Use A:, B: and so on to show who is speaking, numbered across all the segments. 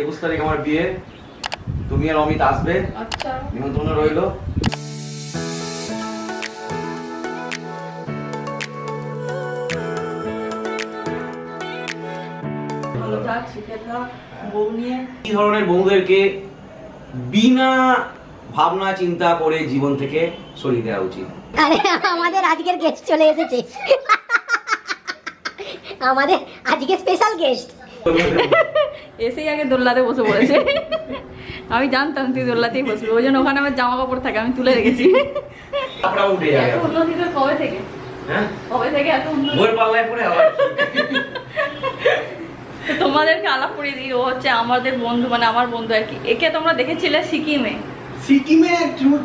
A: একুশ তারিখ আমার বিয়ে। তুমি আর অমিত আসবে।
B: আচ্ছা।
A: নিমন্ত্রণ রইল। এই ধরনের বন্ধুদেরকে বিনা ভাবনা চিন্তা করে জীবন থেকে সরিয়ে দেওয়া উচিত?
C: আরে আমাদের আজকের গেস্ট চলে এসেছে। আমাদের আজকে স্পেশাল গেস্ট
B: এসেই আগে দোল্লাতে বসে পড়েছে। আমি জানতাম তুই দোল্লাতেই বসবি। ওই জন্য ওখানে আমার জামা কাপড় থাকে আমি তুলে রেখেছি। কবে থেকে?
A: হ্যাঁ?
B: কবে থেকে এত তোমাদেরকে আলাপ করিয়ে দিই ও হচ্ছে আমাদের বন্ধু মানে আমার বন্ধু আর কি। একে তোমরা দেখেছিলে সিকিমে?
D: সিকিমে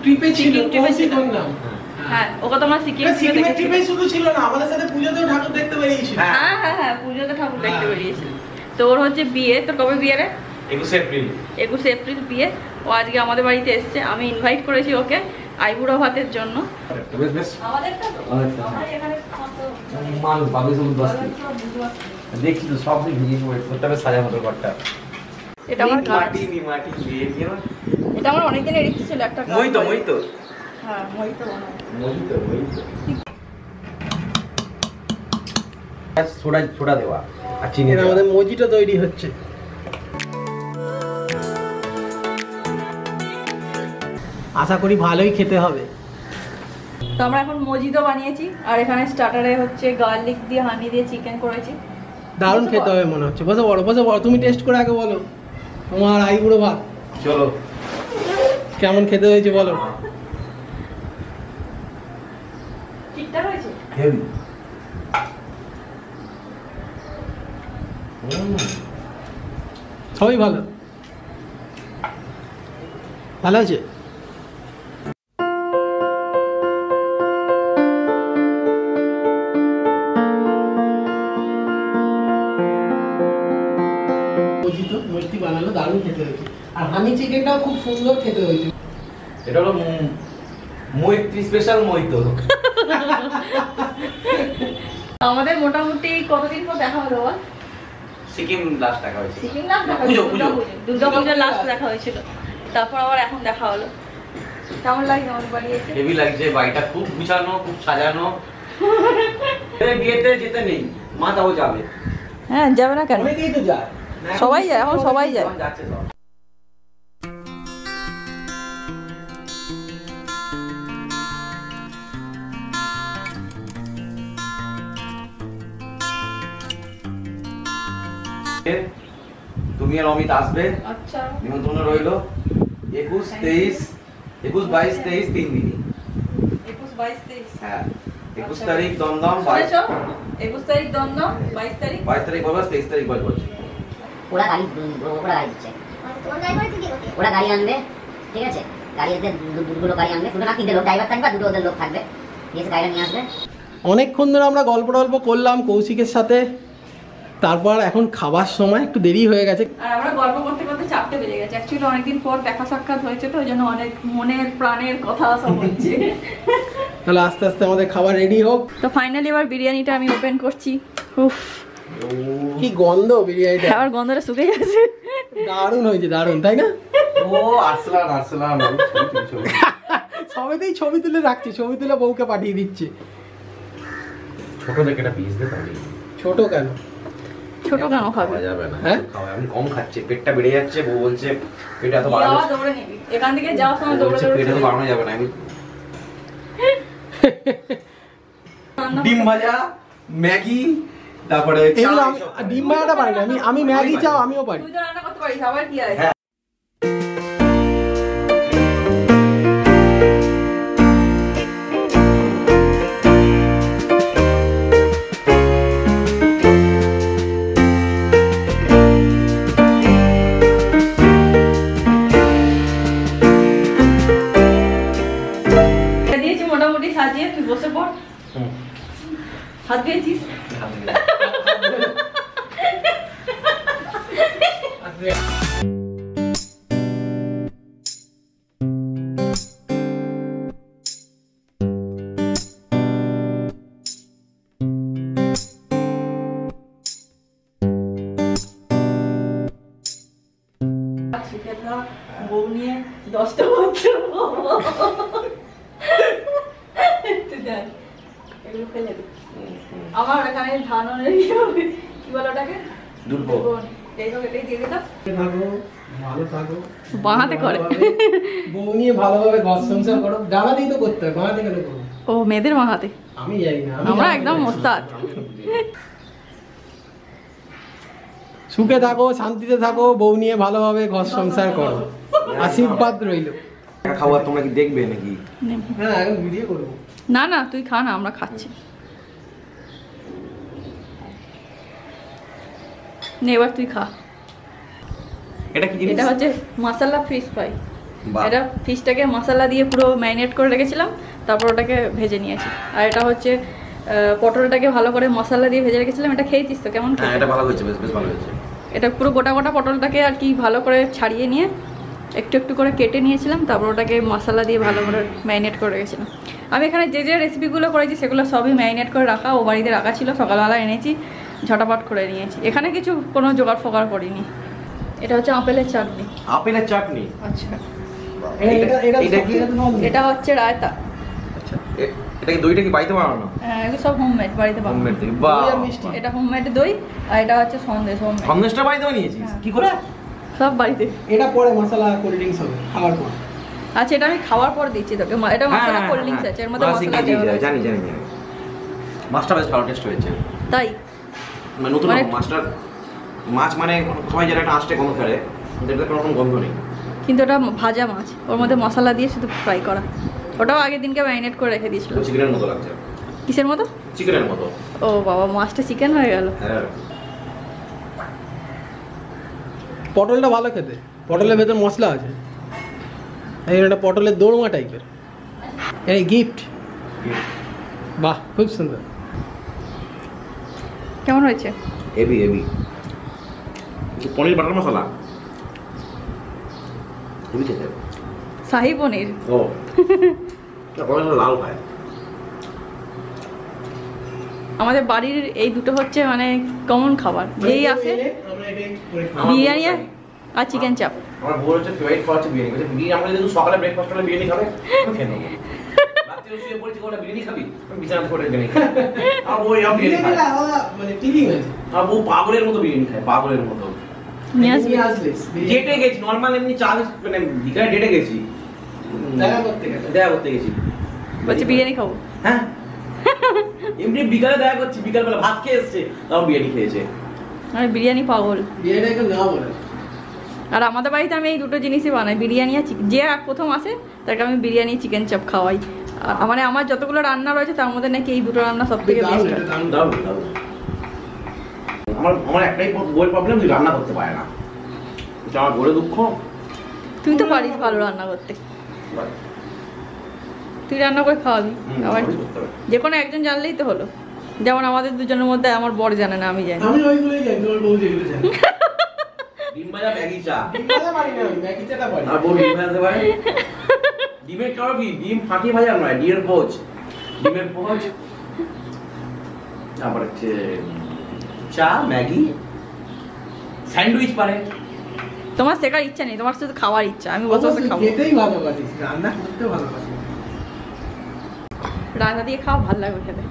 D: ট্রিপে ছিল
B: ট্রিপে ছিল। হ্যাঁ ওকে তোমরা সিকিম
D: ট্রিপে ছিল না আমাদের সাথে পুজোতেও ঠাকুর দেখতে বেরিয়েছিল।
A: হ্যাঁ।
B: হ্যাঁ হ্যাঁ হ্যাঁ পুজোতে ঠাকুর দেখতে
D: হ্যাঁ।
B: বেরিয়েছিল। তো ওর হচ্ছে বিয়ে তোর কবে বিয়ে রে?
A: একুশে এপ্রিল।
B: একুশে এপ্রিল বিয়ে। ও আজকে আমাদের বাড়িতে এসছে। আমি ইনভাইট করেছি ওকে আইবুড়ো ভাতের জন্য।
A: আচ্ছা।
B: পারছি।
A: দেখছি তো সব পড়ে করতে হবে সাজা মতো ঘরটা।
B: এটা আমার
A: মাটি নি মাটি দিয়ে দিয়ে
B: এটা আমার অনেকদিনের ইচ্ছে ছিল একটা
A: মই তো মই তো
B: হ্যাঁ মই তো
A: মই তো মই তো সোডা সোডা দেওয়া আর চিনি
D: আমাদের মজিটা তৈরি হচ্ছে। আশা করি ভালোই খেতে হবে।
B: তো আমরা এখন মজিদো বানিয়েছি আর এখানে স্টার্টারে হচ্ছে গার্লিক দিয়ে হানি দিয়ে চিকেন করেছি।
D: দারুণ খেতে হবে মনে হচ্ছে। বসে বড় বসে বড় তুমি টেস্ট করে আগে বলো। তোমার আইবুড়ো ভাত।
A: চলো।
D: কেমন খেতে হয়েছে বলো।
B: ঠিকঠাক হয়েছে?
A: হেভি
D: সবই ভালো? ভালো আছে? মজিতো বানালো দারুণ খেতে হয়েছে। আর হানি চিকেনটাও খুব সুন্দর খেতে হয়েছে।
A: এটা হলো ম- মৈত্রী স্পেশাল মই
B: আমাদের মোটামুটি কতদিন পর দেখা হলো
A: সিকিম লাস্ট দেখা হয়েছিল।
B: সিকিম লাস্ট দেখা
A: পুজো, পুজো।
B: দুর্গা পুজোর লাস্ট দেখা হয়েছিল। তারপর আবার এখন দেখা হলো। কেমন লাগে আমার বাড়ি এসে
A: হেভি লাগছে বাড়িটা খুব গুছানো খুব সাজানো। বিয়েতে যেতে নেই মা তাও যাবে।
B: হ্যাঁ যাবে না কেন?
D: অনেকেই তো যায়।
B: সবাই যায় এখন সবাই যায়।
A: তুমি আর অমিত আসবে।
B: আচ্ছা।
A: নিমন্ত্রণ রইল। একুশ তেইশ একুশ বাইশ তেইশ তিন দিনই হ্যাঁ। একুশ
B: আচ্ছা।
A: তারিখ দমদম
B: একুশ তারিখ দমদম বাইশ তারিখ?
A: বাইশ তারিখ বলব তেইশ তারিখ বল
C: ওরা গাড়ি ওরা গাড়ি দিচ্ছে। ওরা গাড়ি আনবে ঠিক আছে? গাড়ি এতে দুটো গাড়ি আনবে। দুটো না তিনটে লোক ড্রাইভার থাকবে আর দুটো ওদের লোক থাকবে। দিয়ে এসে গাড়িটা নিয়ে আসবে।
D: অনেকক্ষণ ধরে আমরা গল্প টল্প করলাম কৌশিকের সাথে। তারপর এখন খাবার সময় একটু দেরি হয়ে গেছে।
B: আর আমরা গল্প করতে করতে চারটে বেজে গেছে। অ্যাকচুয়ালি অনেকদিন পর দেখা সাক্ষাৎ হয়েছে তো ওই জন্য অনেক মনের প্রাণের কথা সব হচ্ছে
D: তাহলে আস্তে আস্তে আমাদের খাবার রেডি হোক।
B: তো ফাইনালি এবার বিরিয়ানিটা আমি ওপেন করছি। উফ।
D: কি গন্ধ বিরিয়ানিটা।
B: আবার গন্ধটা শুকে গেছে
D: দারুণ হয়েছে দারুণ তাই না?
A: ও আরসলান আরসলান
D: সবেতেই ছবি তুলে রাখছি ছবি তুলে বউকে পাঠিয়ে দিচ্ছে।
A: ছোট দেখে একটা পিস দে তাহলে।
D: ছোট কেন?
B: ছোট কেন খাবে?
A: যাবে না।
D: হ্যাঁ?
A: আমি কম খাচ্ছি পেটটা বেড়ে যাচ্ছে বউ বলছে পেট এত বাড়ানো
B: দৌড়ে নিবি। এখান থেকে যাওয়ার সময় দৌড়ে দৌড়ে
A: পেট এত বাড়ানো যাবে না। আমি ডিম ভাজা ম্যাগি তারপরে
D: আমি। ডিম ভাজাটা পারি না। আমি আমি ম্যাগি চাও আমিও পারি।
B: তুই তো রান্না করতে পারিস আবার কি আছে? Hadi Betis. সেখানটা বউ নিয়ে দশটা বছর দেখ এগুলো ফেলে দে। আমার এখানে ধান কি বলে ওটাকে?
A: দুর্ব।
B: এই হোক এটাই দিয়ে দিলাম।
D: থাকো ভালো থাকো।
B: বাঁহাতে করে।
D: বউ নিয়ে ভালোভাবে ঘর সংসার করো। ডানাতেই তো করতে হয় বাঁহাতে কেন করব?
B: ও মেয়েদের বাঁহাতে
D: আমি জানি না
B: আমরা একদম। মোস্তাদ।
D: সুখে থাকো শান্তিতে থাকো বউ নিয়ে ভালোভাবে ঘর সংসার করো। আশীর্বাদ রইল।
A: তোমরা কি দেখবে নাকি?
D: এখন ভিডিও করব।
B: না না তুই খা না আমরা খাচ্ছি। নে এবার তুই খা।
A: এটা কি জিনিস?
B: এটা হচ্ছে মশলা ফিশ ফ্রাই এটা ফিশটাকে মশলা দিয়ে পুরো ম্যারিনেট করে রেখেছিলাম তারপর ওটাকে ভেজে নিয়েছি। আর এটা হচ্ছে আহ, পটলটাকে ভালো করে মশলা দিয়ে ভেজে রেখেছিলাম এটা খেয়েছিস তো? কেমন
A: হ্যাঁ এটা ভালো হয়েছে বেশ বেশ ভালো হয়েছে।
B: এটা পুরো গোটা গোটা পটলটাকে আর কি ভালো করে ছাড়িয়ে নিয়ে একটু একটু করে কেটে নিয়েছিলাম তারপর ওটাকে মশলা দিয়ে ভালো করে ম্যারিনেট করে রেখেছিলাম। আমি এখানে যে যে রেসিপিগুলো করেছি সেগুলো সবই ম্যারিনেট করে রাখা ও বাড়িতে রাখা ছিল সকালবেলা এনেছি ঝটাপট করে নিয়েছি। এখানে কিছু কোনো জোগাড় ফোগাড় করিনি। এটা হচ্ছে আপেলের চাটনি।
A: আপেলের চাটনি?
B: আচ্ছা।
D: এটা এটা
A: এটা কি?
B: এটা হচ্ছে রায়তা।
A: আচ্ছা এটা কি দইটা কি বাড়িতে বানানো?
B: হ্যাঁ, এগুলো সব হোমমেড বাড়িতে বানানো।
A: হোমমেড দই বাহ।
D: মিষ্টি।
B: এটা হোমমেড দই আর এটা হচ্ছে সন্দেশ হোমমেড
A: সন্দেশটা বাড়িতে বানিয়েছিস?
B: হ্যাঁ।
A: কি করে?
B: সব বাড়িতে।
D: এটা পরে মশলা কোল্ড ড্রিঙ্কস হবে খাওয়ার পর।
B: আচ্ছা এটা আমি খাওয়ার পর দিচ্ছি তোকে। মা- এটা মশলা
A: হ্যাঁ,
B: কোল্ড ড্রিঙ্কস
A: হ্যাঁ,
B: আছে এর মধ্যে
A: হ্যাঁ,
B: মশলা দেওয়া
A: জানি জানি জানি। মাছটা বেশ ভালো টেস্ট হয়েছে।
B: তাই?
A: মানে নতুন
B: মানে-
A: রকম মাছটার মাছ মানে সবাই যেটা একটা আঁশটে গন্ধ করে কিন্তু কোনো রকম গন্ধ নেই।
B: কিন্তু ওটা ভাজা মাছ ওর মধ্যে মশলা দিয়ে শুধু ফ্রাই করা। ওটাও আগের দিনকে ম্যারিনেট করে রেখে দিয়েছিল।
A: চিকেনের মতো লাগছে।
B: কিসের মতো?
A: চিকেনের মতো।
B: ও বাবা মাছটা চিকেন হয়ে গেল।
A: হ্যাঁ।
D: পটলটা ভালো খেতে। পটলের ভেতর মশলা আছে। এই এটা পটলের দোরমা টাইপের এই গিফট বাহ খুব সুন্দর।
B: কেমন হয়েছে?
A: Heavy heavy paneer butter masala. Heavy খেতে
B: শাহি পনির।
A: ও। লাল খায়
B: আমাদের বাড়ির এই দুটো হচ্ছে মানে কমন খাবার। যেই আসে
A: আমার
B: বিরিয়ানি আর- চিকেন চাপ
A: আমার বউ হচ্ছে ফেভারিট খাওয়া হচ্ছে বিরিয়ানি বলছে বিরিয়ানি আমাকে যদি সকালে ব্রেকফাস্ট হলে বিরিয়ানি খাবে? খেয়ে নেব। রাত্রে শুয়ে পড়েছি কোনটা বিরিয়ানি খাবি? আমি করে বিরিয়ানি খাই আমার বউ বিরিয়ানি
D: মানে টিভিং হয়েছে
A: আমার বউ পাগলের মতো বিরিয়ানি খায় পাগলের মতো।
B: নিয়ে আসবি।
D: নিয়ে আসবে
A: ডেটে গেছি নর্মাল এমনি চা মানে বিকালে ডেটে গেছি।
D: দেখা করতে গেছে।
A: দেখা করতে গেছি।
B: বলছে বিরিয়ানি খাব।
A: হ্যাঁ? এমনি বিকালে দেখা করছি বিকালবেলা ভাত খেয়ে এসছে তাও বিরিয়ানি খেয়েছে।
B: আমি বিরিয়ানি পাগল। আর আমাদের বাড়িতে আমি এই দুটো জিনিসই বানাই বিরিয়ানি আর চিকেন যে প্রথম আসে তাকে আমি বিরিয়ানি চিকেন চাপ খাওয়াই। মানে আমার যতগুলো রান্না রয়েছে তার মধ্যে নাকি এই দুটো রান্না সব থেকে বেস্ট
A: আমার আমার একটাই প্রবলেম তুই রান্না করতে পারে না। আমার দুঃখ।
B: তুই তো পারিস ভালো রান্না করতে। তুই রান্না করে খাওয়াবি। আবার যে কোনো একজন জানলেই তো হলো। যেমন আমাদের দুজনের মধ্যে আমার বর জানে না আমি জানি।
D: আমি ওইগুলোই জানি তোমার বউ যেগুলো জানি।
A: ডিম ভাজা ম্যাগি চা।
D: ডিমটা পারি না ম্যাগি চাটা পারি।
A: আর বউ ডিম ভাজাতে পারে? ডিমের কারও ডিম ফাটিয়ে ভাজা নয় ডিমের পোচ ডিমের পোচ তারপর চা ম্যাগি। স্যান্ডউইচ পারে।
B: তোমার শেখার ইচ্ছা নেই তোমার শুধু খাওয়ার ইচ্ছা আমি বসে বসে খাব।
D: খেতেই ভালোবাসি রান্না করতেও ভালোবাসি
B: রান্না দিয়ে খাওয়া ভালো লাগবে খেতে।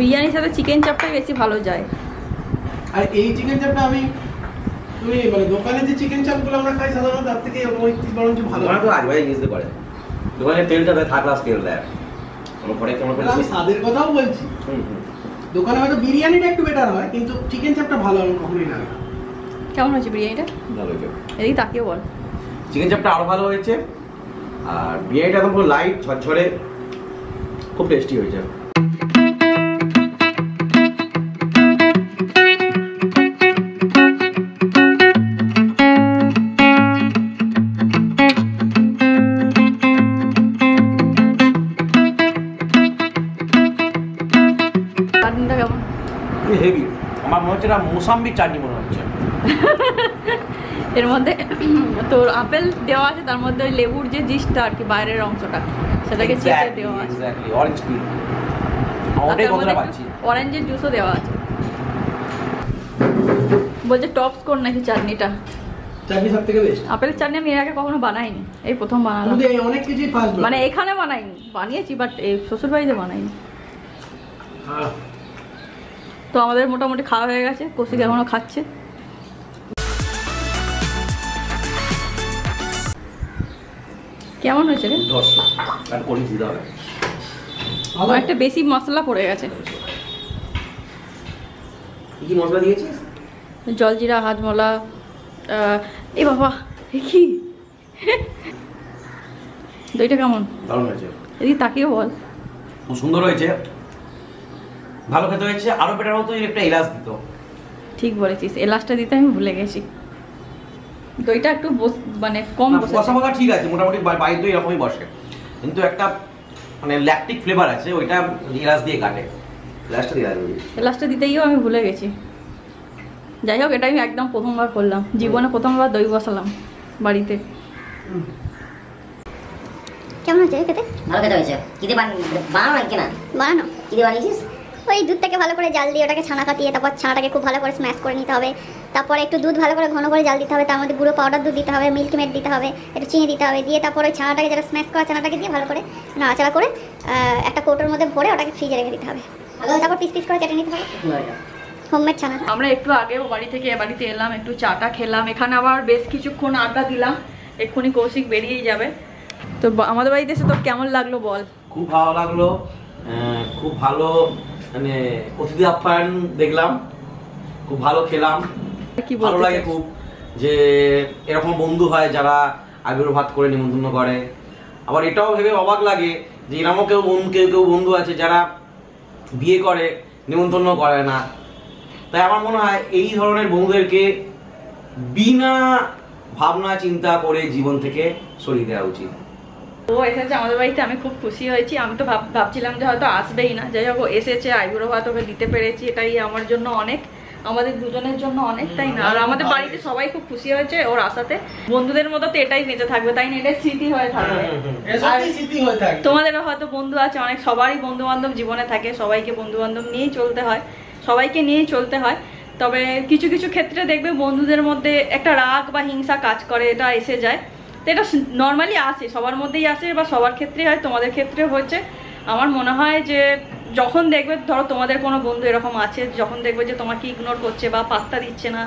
B: বিরিয়ানির সাথে চিকেন চাপটাই বেশি ভালো যায়।
D: আর এই চিকেন চাপটা আমি তুমি মানে দোকানে যে চিকেন চাপগুলো আমরা খাই সাধারণত তার থেকে ওই বরঞ্চ ভালো।
A: দোকানে তো আজবাই জিনিস করে দোকানে তেলটা দেয় থার্ড ক্লাস তেল দেয় আমার ঘরে কেমন করে
D: আমি স্বাদের কথাও বলছি।
A: হুম, হুম।
D: দোকানে হয়তো বিরিয়ানিটা একটু বেটার হয় কিন্তু চিকেন চাপটা ভালো আমি কখনোই লাগে না।
B: কেমন হয়েছে বিরিয়ানিটা?
A: ভালো হয়েছে।
B: এদিকে তাকিয়ে বল।
A: চিকেন চাপটা আরও ভালো হয়েছে। আর বিরিয়ানিটা একদম পুরো লাইট ঝরঝরে। খুব টেস্টি হয়েছে। মোসাম্বি চাটনি মনে হচ্ছে।
B: এর মধ্যে তোর আপেল দেওয়া আছে তার মধ্যে ওই লেবুর যে জিসটা আর কি বাইরের অংশটা সেটাকে চেপে দেওয়া আছে।
A: এক্স্যাক্টলি অরেঞ্জ পিল
B: তার
A: কতটা পাচ্ছি।
B: অরেঞ্জের জুসও দেওয়া আছে। বলছে টপস স্কোর নাকি চাটনিটা?
D: চাটনি সব থেকে বেস্ট
B: আপেলের চাটনি আমি এর আগে কখনো বানাইনি এই প্রথম বানালাম।
D: তুমি অনেক কিছুই ফার্স্ট
B: মানে এখানে বানাইনি বানিয়েছি বাট এই শ্বশুর বাড়িতে বানাইনি তো আমাদের মোটামুটি খাওয়া হয়ে গেছে কৌশিক এখনও খাচ্ছে। কেমন হয়েছে রে? অনেকটা বেশি মশলা পড়ে গেছে।
A: কি মশলা দিয়েছিস?
B: জলজিরা হাজমলা এ বাবা কি? দইটা কেমন?
A: দারুণ হয়েছে।
B: এদিকে তাকিয়ে বল।
A: খুব সুন্দর হয়েছে। ভালো খেতে হয়েছে আরও বেটার হতো যদি একটা এলাচ দিত।
B: ঠিক বলেছিস এলাচটা দিতে আমি ভুলে গেছি। দইটা একটু মানে কম
A: বসা বসা ঠিক আছে মোটামুটি বা- বাইর দই এরকমই বসে। কিন্তু একটা মানে ল্যাকটিক ফ্লেভার আছে ওইটা এলাচ দিয়ে কাটে। এলাচটা দিয়ে
B: এলাচটা দিতে গিয়েও আমি ভুলে গেছি। যাই হোক এটা আমি একদম প্রথমবার করলাম। জীবনে প্রথমবার দই বসালাম বাড়িতে।
E: কেমন হচ্ছে খেতে?
C: ভালো খেতে হয়েছে। কি দিয়ে বান- বানানো নাকি না?
E: বানানো।
C: কি দিয়ে বানিয়েছিস?
E: ওই দুধটাকে ভালো করে জাল দিয়ে ওটাকে ছানা কাটিয়ে তারপর ছানাটাকে খুব ভালো করে স্ম্যাশ করে নিতে হবে। তারপর একটু দুধ ভালো করে ঘন করে জাল দিতে হবে তার মধ্যে গুঁড়ো পাউডার দুধ দিতে হবে মিল্ক মেড দিতে হবে একটু চিনি দিতে হবে দিয়ে তারপর ওই ছানাটাকে যেটা স্ম্যাশ করা ছানাটাকে দিয়ে ভালো করে নাড়াচাড়া করে একটা কৌটোর মধ্যে ভরে ওটাকে ফ্রিজে রেখে দিতে হবে। তারপর পিস পিস করে কেটে নিতে হবে। হোমমেড ছানা।
B: আমরা একটু আগে ও বাড়ি থেকে এ বাড়িতে এলাম একটু চাটা খেলাম এখানে আবার বেশ কিছুক্ষণ আড্ডা দিলাম এক্ষুনি কৌশিক বেরিয়েই যাবে। তো আমাদের বাড়িতে এসে তোর কেমন লাগল বল?
A: খুব ভালো লাগল খুব ভালো মানে অতিথি আপ্যায়ন দেখলাম খুব ভালো খেলাম।
B: কি
A: ভালো লাগে খুব যে এরকম বন্ধু হয় যারা আবির্ভাত করে নিমন্ত্রণ করে। আবার এটাও ভেবে অবাক লাগে যে এরকমও কেউ বন্ধু কেউ কেউ বন্ধু আছে যারা বিয়ে করে নিমন্ত্রণ করে না। তাই আমার মনে হয় এই ধরনের বন্ধুদেরকে বিনা ভাবনা চিন্তা করে জীবন থেকে সরিয়ে দেওয়া উচিত।
B: ও এসেছে আমাদের বাড়িতে আমি খুব খুশি হয়েছি আমি তো ভাব ভাবছিলাম যে হয়তো আসবেই না যাই হোক এসেছে আইবুড়ো ভাত ওকে দিতে পেরেছি এটাই আমার জন্য অনেক আমাদের দুজনের জন্য অনেক তাই না? আর আমাদের বাড়িতে সবাই খুব খুশি হয়েছে ওর আসাতে বন্ধুদের মতো তো এটাই বেঁচে থাকবে তাই না এটাই স্মৃতি হয়ে থাকবে তোমাদেরও হয়তো বন্ধু আছে অনেক সবারই বন্ধু বান্ধব জীবনে থাকে সবাইকে বন্ধু বান্ধব নিয়েই চলতে হয় সবাইকে নিয়েই চলতে হয় তবে কিছু কিছু ক্ষেত্রে দেখবে বন্ধুদের মধ্যে একটা রাগ বা হিংসা কাজ করে এটা এসে যায়। তো এটা নর্মালি আসে, সবার মধ্যেই আসে বা সবার ক্ষেত্রেই হয়, তোমাদের ক্ষেত্রে হয়েছে। আমার মনে হয় যে যখন দেখবে, ধরো তোমাদের কোনো বন্ধু এরকম আছে, যখন দেখবে যে তোমাকে ইগনোর করছে বা পাত্তা দিচ্ছে না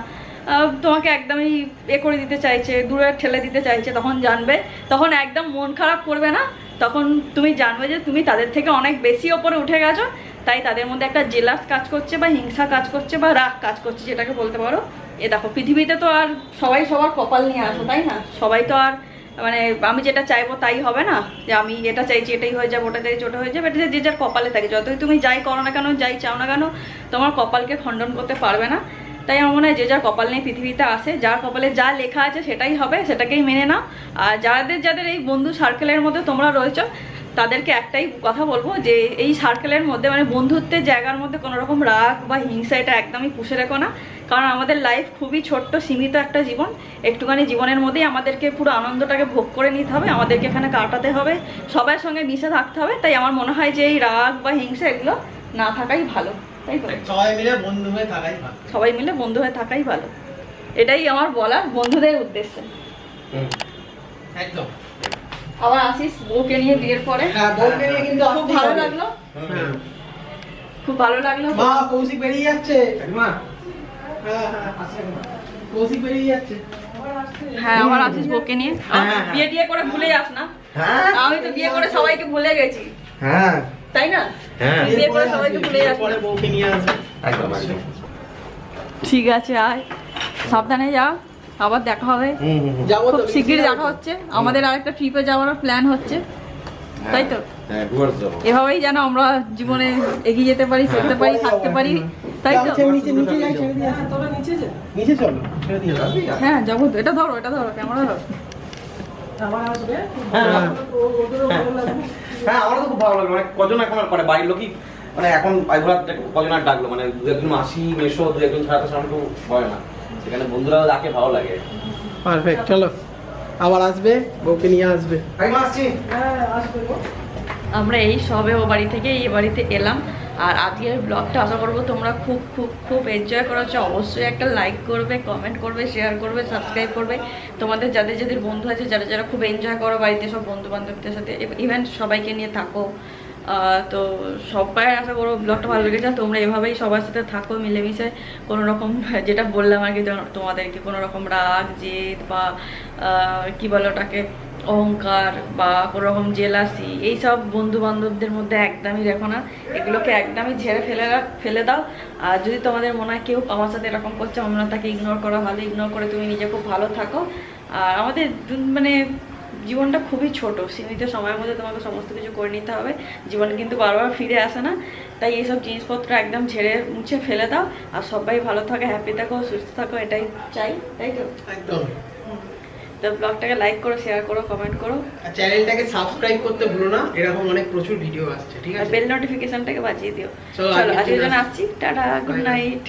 B: তোমাকে একদমই এ করে দিতে চাইছে, দূরে ঠেলে দিতে চাইছে, তখন জানবে, তখন একদম মন খারাপ করবে না, তখন তুমি জানবে যে তুমি তাদের থেকে অনেক বেশি ওপরে উঠে গেছো তাই তাদের মধ্যে একটা জেলাস কাজ করছে বা হিংসা কাজ করছে বা রাগ কাজ করছে, যেটাকে বলতে পারো। এ দেখো, পৃথিবীতে তো আর সবাই সবার কপাল নিয়ে আসো, তাই না? সবাই তো আর মানে আমি যেটা চাইব তাই হবে না? যে আমি এটা চাইছি, এটাই হয়ে যাবে, ওটা চাইছি, ওটা হয়ে যাবে, এটা যে যার কপালে থাকে। যতই তুমি যাই করো না কেন, যাই চাও না কেন, তোমার কপালকে খণ্ডন করতে পারবে না। তাই আমার মনে হয় যে যার কপাল নিয়ে পৃথিবীতে আসে, যার কপালে যা লেখা আছে সেটাই হবে, সেটাকেই মেনে নাও। আর যাদের যাদের এই বন্ধু সার্কেলের মধ্যে তোমরা রয়েছো তাদেরকে একটাই কথা বলব যে এই সার্কেলের মধ্যে মানে বন্ধুত্বের জায়গার মধ্যে কোনো রকম রাগ বা হিংসা এটা একদমই পুষে রেখো না। কারণ আমাদের লাইফ খুবই ছোট্ট সীমিত একটা জীবন। একটুখানি জীবনের মধ্যেই আমাদেরকে পুরো আনন্দটাকে ভোগ করে নিতে হবে আমাদেরকে এখানে কাটাতে হবে সবার সঙ্গে মিশে থাকতে হবে। তাই আমার মনে হয় যে এই রাগ বা হিংসা এগুলো না থাকাই ভালো তাই
D: সবাই মিলে বন্ধু হয়ে থাকাই ভালো।
B: সবাই মিলে বন্ধু হয়ে থাকাই ভালো। এটাই আমার বলার বন্ধুদের উদ্দেশ্যে।
D: একদম।
B: আবার আসিস বউকে নিয়ে বিয়ের পরে।
D: হ্যাঁ বউকে নিয়ে কিন্তু
B: খুব ভালো লাগল।
D: হ্যাঁ।
B: খুব ভালো লাগল।
D: মা কৌশিক বেরিয়ে যাচ্ছে। হ্যাঁ হ্যাঁ। কৌশিক বেরিয়ে যাচ্ছে।
B: হ্যাঁ আসিস বউকে নিয়ে। বিয়ে টিয়ে করে ভুলে যাস না।
A: হ্যাঁ।
B: আমি তো বিয়ে করে সবাইকে ভুলে গেছি।
A: হ্যাঁ।
B: তাই না?
A: হ্যাঁ।
B: বিয়ে করে সবাইকে ভুলে যাস
D: এরপরে বউকে নিয়ে আসবে।
A: একদম একদম।
B: ঠিক আছে আয়। সাবধানে যা। আবার দেখা হবে। খুব শিগগিরই দেখা হচ্ছে। আমাদের আরেকটা ট্রিপে যাওয়ার প্ল্যান হচ্ছে। তাই তো?
A: হ্যাঁ
B: এভাবেই যেন আমরা জীবনে এগিয়ে যেতে পারি চলতে পারি থাকতে পারি। তাই তো?
D: যাচ্ছে, নিচে নিচে যাই ছেড়ে দিয়ে আসি। তোরা নিচে যা। নিচে চলো ছেড়ে দিয়ে আসি
B: হ্যাঁ যাব এটা ধরো এটা ধরো ক্যামেরা ধরো।
A: হ্যাঁ, হ্যাঁ। হ্যাঁ আমারও তো খুব ভালো লাগল। মানে কজন এখন আর করে? বাড়ির লোকই মানে এখন কজন আর ডাকলো? মানে দু একজন মাসি মেশো দু একজন ছাড়া তো সেরকম হয় না। সেখানে বন্ধুরাও ডাকে ভালো লাগে।
D: পারফেক্ট চলো। আবার আসবে বউকে নিয়ে আসবে। হ্যাঁ।
B: আমরা এই সবে ও বাড়ি থেকে এই বাড়িতে এলাম। আর আজকের ব্লগটা আশা করব তোমরা খুব খুব খুব এনজয় করেছ। অবশ্যই একটা লাইক করবে কমেন্ট করবে শেয়ার করবে সাবস্ক্রাইব করবে। তোমাদের যাদের যাদের বন্ধু আছে যারা যারা খুব এনজয় করো বাড়িতে সব বন্ধু বান্ধবদের সাথে ইভেন সবাইকে নিয়ে থাকো। তো সবাই আশা করো ব্লগটা ভালো লেগেছে। তোমরা এভাবেই সবার সাথে থাকো, মিলেমিশে। কোনো রকম যেটা বললাম আর কি তোমাদেরকে কোনো রকম রাগ, জেদ বা কি বলো ওটাকে, অহংকার বা কোনো রকম জেলাসি, এইসব বন্ধু বান্ধবদের মধ্যে একদমই রেখো না। এগুলোকে একদমই ঝেড়ে ফেলে ফেলে দাও। আর যদি তোমাদের মনে হয় কেউ আমার সাথে এরকম করছে, আমরা তাকে ইগনোর করা ভালো। ইগনোর করে তুমি নিজে খুব ভালো থাকো। আর আমাদের মানে জীবনটা খুবই ছোট সীমিত সময়ের মধ্যে তোমাকে সমস্ত কিছু করে নিতে হবে। জীবন কিন্তু বারবার ফিরে আসে না। তাই এইসব জিনিসপত্র একদম ঝেড়ে মুছে ফেলে দাও। আর সবাই ভালো থাকে হ্যাপি থাকো সুস্থ থাকো এটাই চাই তাই তো?
D: একদম।
B: তো ব্লগটাকে লাইক করো শেয়ার করো কমেন্ট করো।
D: আর চ্যানেলটাকে সাবস্ক্রাইব করতে ভুলো না এরকম অনেক প্রচুর ভিডিও আসছে ঠিক আছে?
B: বেল নোটিফিকেশনটাকে বাজিয়ে দিও।
D: চলো, আজকের জন্য
B: আসছি। Tata good. নাইট